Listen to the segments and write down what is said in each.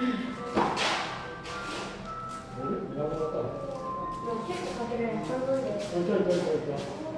結構かけられる。半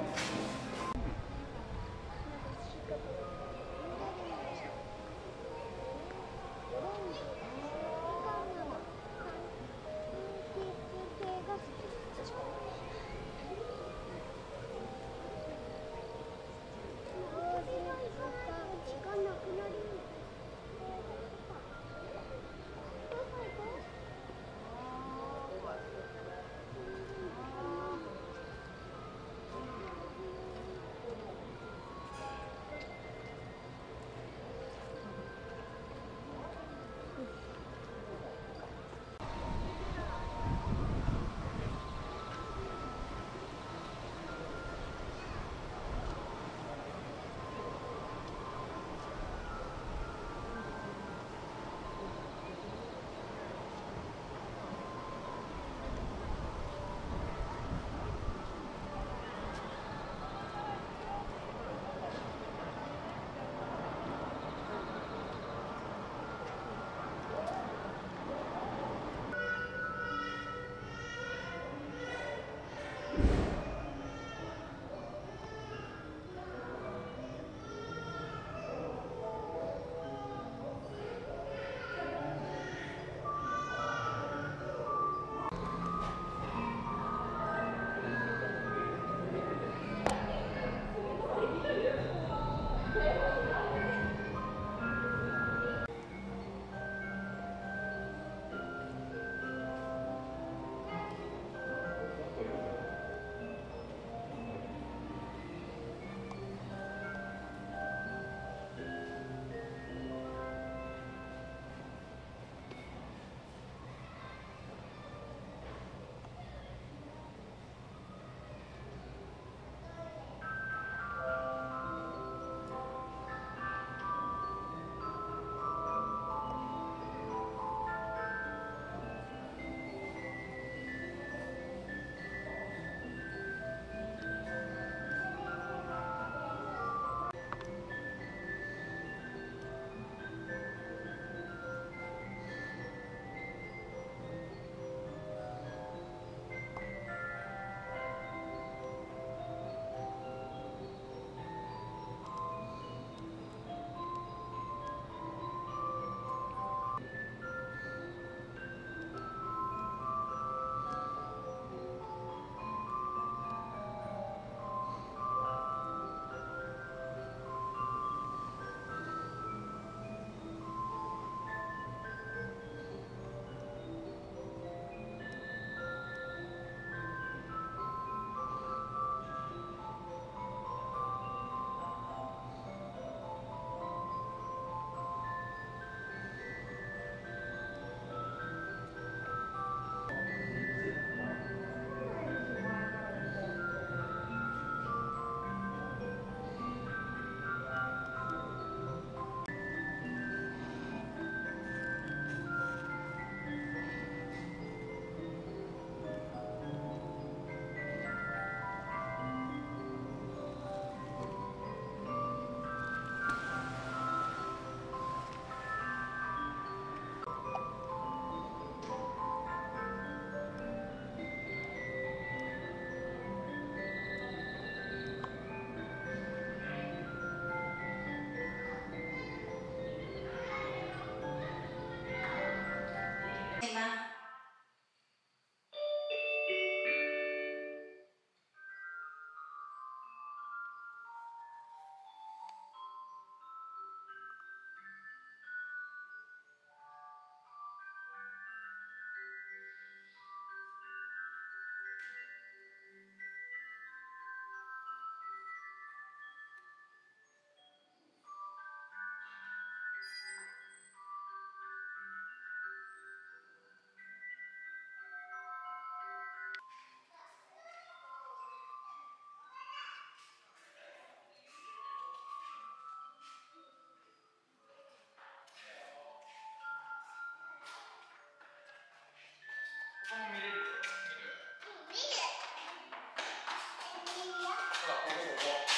Obrigado.